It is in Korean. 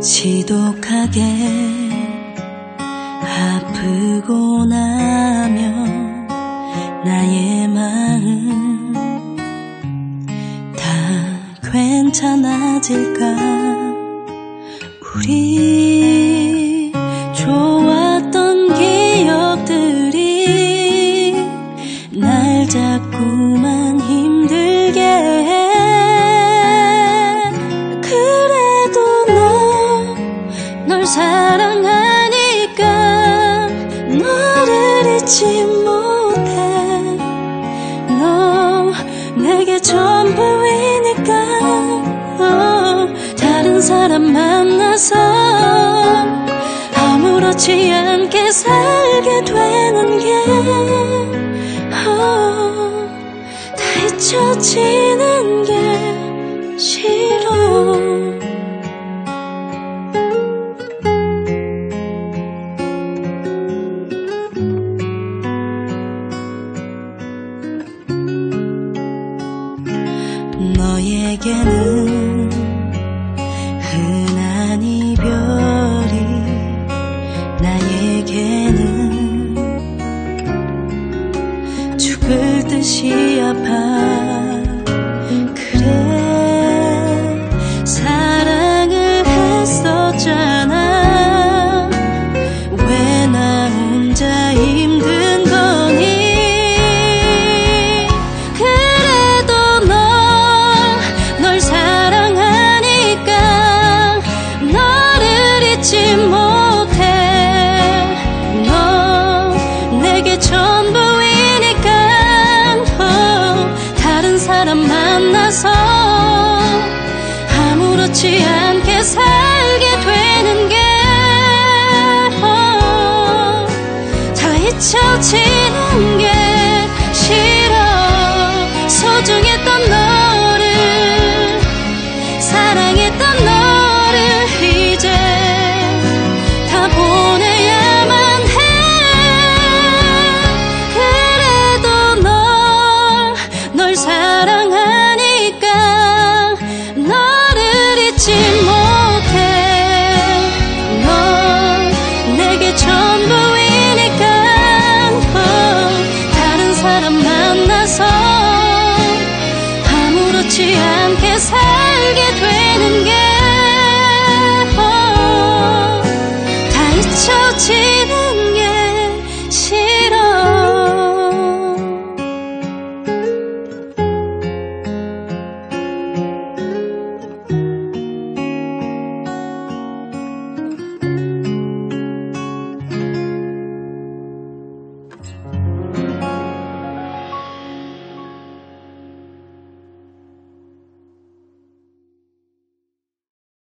지독하게 아프고 나면 나의 마음 다 괜찮아질까? 우리 내게 전부이니까. 어, 다른 사람 만나서 아무렇지 않게 살게 되는 게다 어, 잊혀지 너에게는 흔한 이별이 나에게는 죽을 듯이 아파. 지는 게 싫어. 소중했던 너